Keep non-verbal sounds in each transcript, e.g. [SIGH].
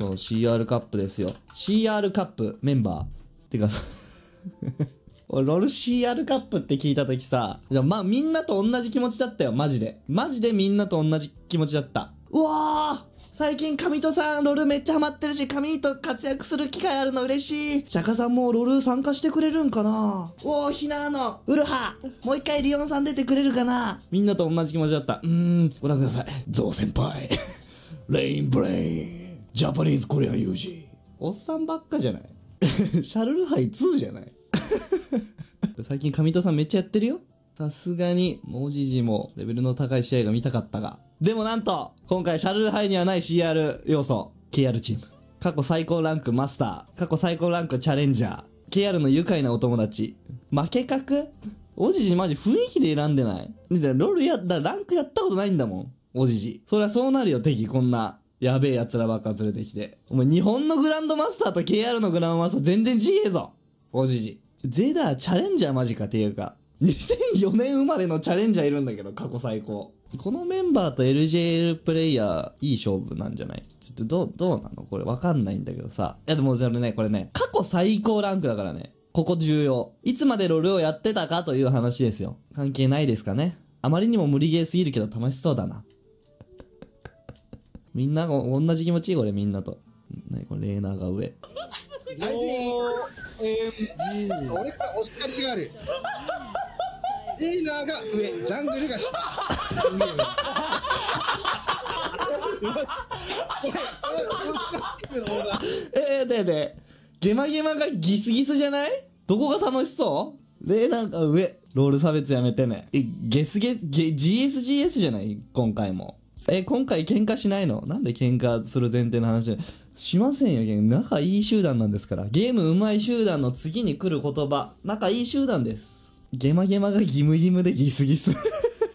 そう CR カップですよ。CR カップメンバー。てか [LAUGHS] 俺ロル CR カップって聞いた時さまあみんなと同じ気持ちだったよ。マジで。マジでみんなと同じ気持ちだった。うわー最近神戸さんロールめっちゃハマってるし神戸活躍する機会あるの嬉しい。釈迦さんもロール参加してくれるんかな。おおひなのウルハもう一回リオンさん出てくれるかな。みんなと同じ気持ちだった。うーんご覧ください。ゾウ先輩。レインブレイン。ジャパニーズコリアンユージおっさんばっかじゃない？[LAUGHS] シャルルハイ2じゃない？[LAUGHS] 最近上戸さんめっちゃやってるよ？さすがに、もじじもレベルの高い試合が見たかったが。でもなんと、今回シャルルハイにはない CR 要素。KR チーム。過去最高ランクマスター。過去最高ランクチャレンジャー。KR の愉快なお友達。負け格おじじマジ雰囲気で選んでない？ロールや、だランクやったことないんだもん。おじじ。そりゃそうなるよ、敵こんな。やべえ奴らばっか連れてきて。お前日本のグランドマスターと KR のグランドマスター全然違えぞ。おじじ。ゼダーチャレンジャーマジかっていうか。2004年生まれのチャレンジャーいるんだけど、過去最高。このメンバーと LJL プレイヤー、いい勝負なんじゃない？ちょっとどう、どうなの？これわかんないんだけどさ。いやでもそれね、これね、過去最高ランクだからね。ここ重要。いつまでロールをやってたかという話ですよ。関係ないですかね？あまりにも無理ゲーすぎるけど楽しそうだな。みんなが同じ気持ちいいこれみんなと。何これレーナーが上。大事 OMG 俺からお叱りがある。[LAUGHS] レーナーが上。ジャングルが下。えー、ねえねえ、ゲマゲマがギスギスじゃないどこが楽しそうレーなんか上。ロール差別やめてね。え、ゲスゲス、ゲ、GSGS じゃない今回も。え、今回喧嘩しないの？なんで喧嘩する前提の話。しませんよ、ゲ仲いい集団なんですから。ゲーム上手い集団の次に来る言葉。仲いい集団です。ゲマゲマがギムギムでギスギス。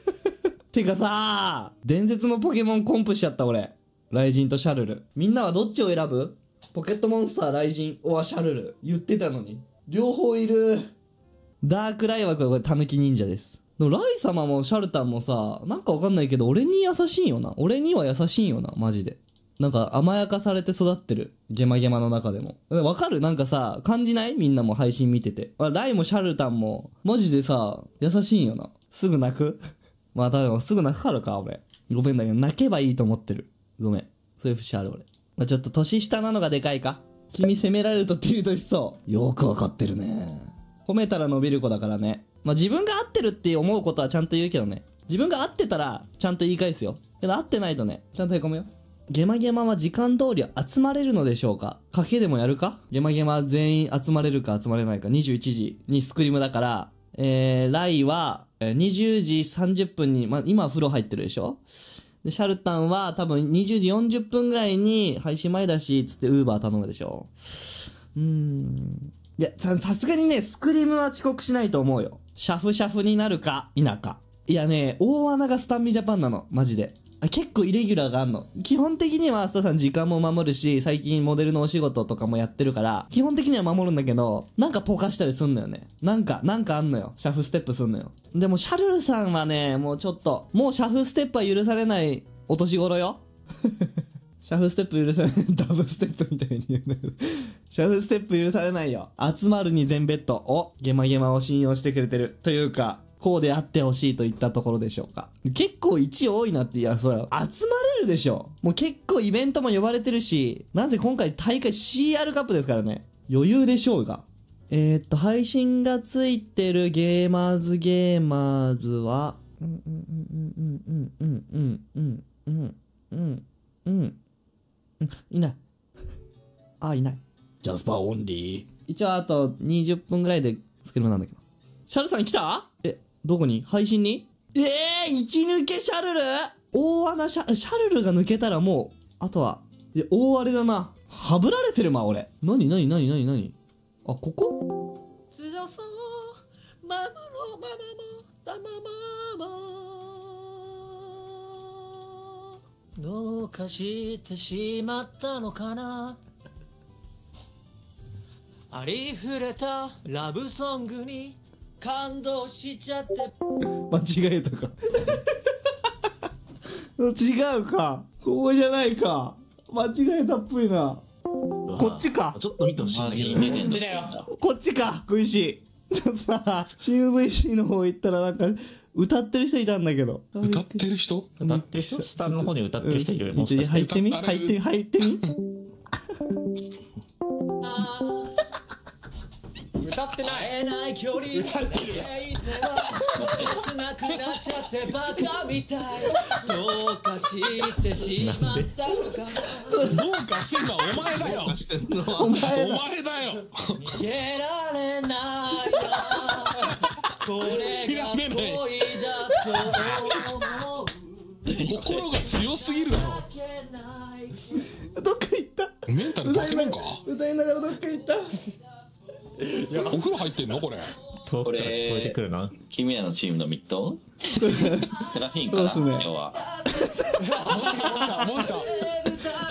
[LAUGHS] てかさ伝説のポケモンコンプしちゃった俺。ライジンとシャルル。みんなはどっちを選ぶ？ポケットモンスター、ライジン、オアシャルル。言ってたのに。両方いる。ダークライ枠はこれタヌキ忍者です。でもライ様もシャルタンもさ、なんかわかんないけど、俺に優しいよな。俺には優しいよな、マジで。なんか甘やかされて育ってる。ゲマゲマの中でも。わかる？なんかさ、感じない？みんなも配信見てて。ライもシャルタンも、マジでさ、優しいよな。すぐ泣く？[LAUGHS] まあ、多分すぐ泣くからか、俺。ごめんだけど、泣けばいいと思ってる。ごめん。そういう節ある俺。まあ、ちょっと年下なのがでかいか。君責められるとティルトしそう。よくわかってるね。褒めたら伸びる子だからね。まあ、自分が合ってるって思うことはちゃんと言うけどね。自分が合ってたら、ちゃんと言い返すよ。けど合ってないとね、ちゃんとへこむよ。ゲマゲマは時間通り集まれるのでしょうか？賭けでもやるか？ゲマゲマ全員集まれるか集まれないか21時にスクリームだから、えー、ライは、20時30分に、まあ、今風呂入ってるでしょ？で、シャルタンは多分20時40分ぐらいに配信前だし、つってウーバー頼むでしょ？うーん。いや、さすがにね、スクリームは遅刻しないと思うよ。シャフシャフになるか、否か。いやね、大穴がスタンミジャパンなの、マジで。結構イレギュラーがあんの。基本的にはスタさん時間も守るし、最近モデルのお仕事とかもやってるから、基本的には守るんだけど、なんかポカしたりすんのよね。なんか、なんかあんのよ。シャフステップすんのよ。でもシャルルさんはね、もうちょっと、もうシャフステップは許されないお年頃よ。[LAUGHS] シャフステップ許されない。ダブステップみたいに言うんだけど。シャフステップ許されないよ。集まるに全ベッド。お、ゲマゲマを信用してくれてる。というか、こうであってほしいといったところでしょうか。結構1多いなって、いや、それは集まれるでしょ。もう結構イベントも呼ばれてるし、なぜ今回大会 CR カップですからね。余裕でしょうが。えー、っと、配信がついてるゲーマーズゲーマーズは、うんうんうんうんうんうんうんうんうんうんうんいない。あ、いない。ジャスパーオンリー。一応あと20分ぐらいでスクリームなんだけど。シャルさん来た？え、どこに？配信に？ええー、一抜けシャルル？大穴シャ、シャルルが抜けたらもう、あとは、いや、大荒れだな。はぶられてるま、俺。なになになになになにあ、ここ強そうままのままもたままもどうかしてしまったのかな？ありふれたラブソングに感動しちゃって。間違えたか。違うか。ここじゃないか。間違えたっぽいな。こっちか。ちょっと見てほしいんマだけどジレジェンドだよ。こっちか。VC ちょっとさチーム VC の方行ったらなんか歌ってる人いたんだけど。歌ってる人？歌ってる人？下の方に歌ってる人いるうん。ちょもしかして入ってみ？歌ってる。入って入ってみ？歌 [LAUGHS] ってない。会えない。距離歌ってる切なくなっちゃってバカみたい。どうかしてしまったのかなどうかしてんのお前だよお前おら前だよ逃げられない。なこれが恋だと思う心が強すぎるだろどっか行ったメンタル歌い。な化け物か歌い。ながらどっか行ったお風呂入ってんの？これ。遠くから聞こえてくるな。君らのチームのミッド [LAUGHS] セラフィンかな？そうっすね。今日は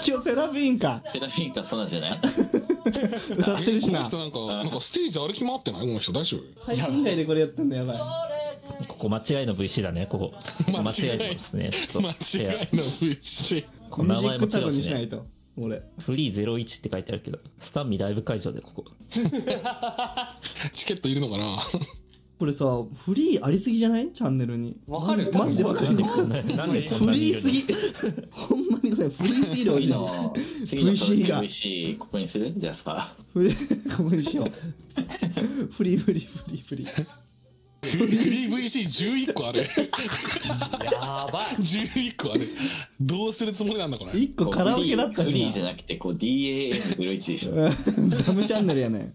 今日セラフィーンか。セラフィンかそんなんじゃない？[LAUGHS] 歌ってるしこのな人なんかなんかステージ歩き回ってない？この人大丈夫？配信外でこれやってんだやばい。ここ間違いの VC だねここ。[LAUGHS] 間違えてますね。間違いの VC こ名前もミュージックタ違うしねグにしないと俺。フリー01って書いてあるけどスタンミライブ会場でここ。チケットいるのかな？これさフリーありすぎじゃない？チャンネルに。わかるマジでわかるなんフリーすぎ。ほんまにこれフリーすぎるおいしい次の次の VC が VC ここにする？ジャスパフリー [LAUGHS] ここにしよう。フリーフリーフリーフリー。フリー VC11 個ある11個ある。どうするつもりなんだこれ？1個ーカラオケだったフリーじゃなくてこう DAN01 でしょ。う [LAUGHS] んダムチャンネルやね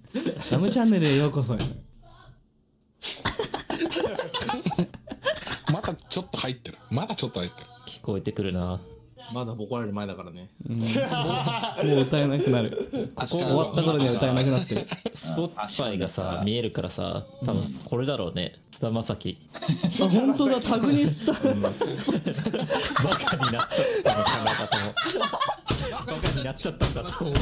ダムチャンネルへようこそやね [LAUGHS] またちょっと入ってる。まだちょっと入ってる。聞こえてくるなまだ僕らより前だからね。[LAUGHS] もう歌えなくなる。ここ終わった頃には歌えなくなってる。[LAUGHS] スポッファイがさ見えるからさ多分これだろうね。菅田将暉あ本当だ。[LAUGHS] タグにスタバカになっちゃったのかなとバカになっちゃったんだと思う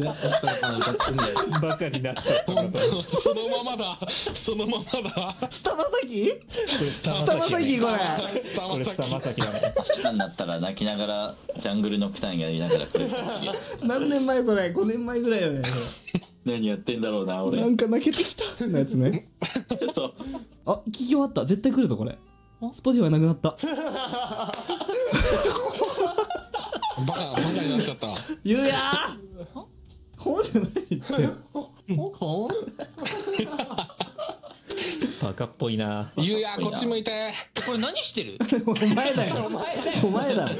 なったのかな歌ってんだよバカになっちゃったんだと思うそのままだ。そのままだ。スタマサキ？スタスタマサキこれ。スタこれ菅田将暉だね。明日になったら泣きながらジャングルノクターンやりながら来る何年前それ？5年前ぐらいよね。何やってんだろうな俺。なんか泣けてきた。のやつね。そう。あ聞き終わった。絶対来るぞこれ。スポティファイなくなった。バカバカになっちゃった。ゆうやーほうじゃないっていな。ゆうやこっち向いて。これ何してる？お前だよ。お前だよ。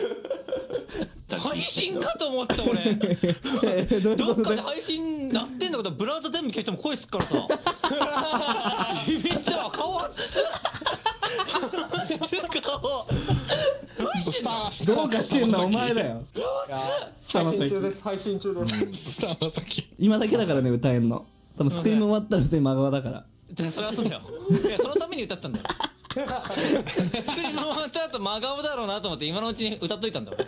配信かと思った俺。えーどっかで配信なってんだけどブラウザ全部消しても声すっからさ。ビビったわ。顔。熱っ顔どうかしてんの？お前だよ。スタマサキ配信中です。スターまさき今だけだからね歌えんの。多分スクリーム終わったら普通に真顔だから。でそれはそうだよ。いやそのために歌ったんだよ。[LAUGHS] 作り回った後真顔だろうなと思って今のうちに歌っといたんだわ